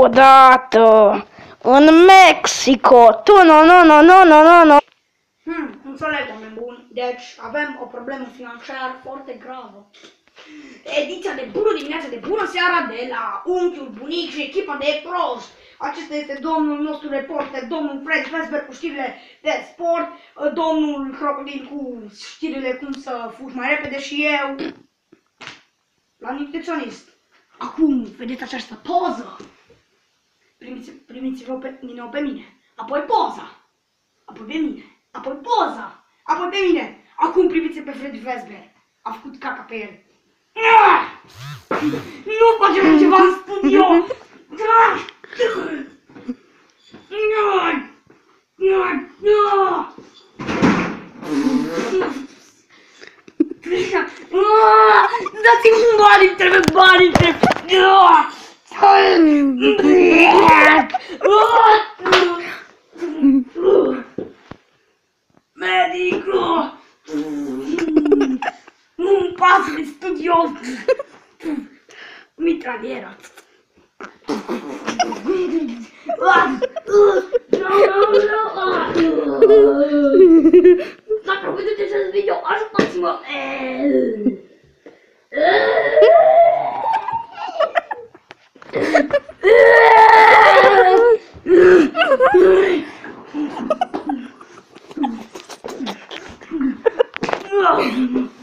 odată în Mexico. Tu, nu, nu, nu, nu, nu, nu, nu. Hmm, înțeleg, oameni buni. Deci avem o problemă financiară foarte gravă. Ediția de bună dimineața, de bună seara de la unchiul, bunic și echipa de prost. Acesta este domnul nostru reporter, domnul Fred Vesber cu știrile de sport, domnul Crocodil cu știrile cum să fugi mai repede și eu la nutriționist. Acum, vedeți această poză. Primiți, primiți-vă pe mine, pe mine. Apoi poza. Apoi pe mine. Apoi poza. Apoi pe mine. Acum priviți pe Freddy Fazbear. A făcut caca pe el. Ah! Nu facem ceva în studio! Ah! Ah! Ah! Ah! Dați-mi bani, trebuie bani, trebuie... Medico! Un padre studioso! Mi traviera! Sta capendo che c'è il video, al massimo! Eh. eh. não.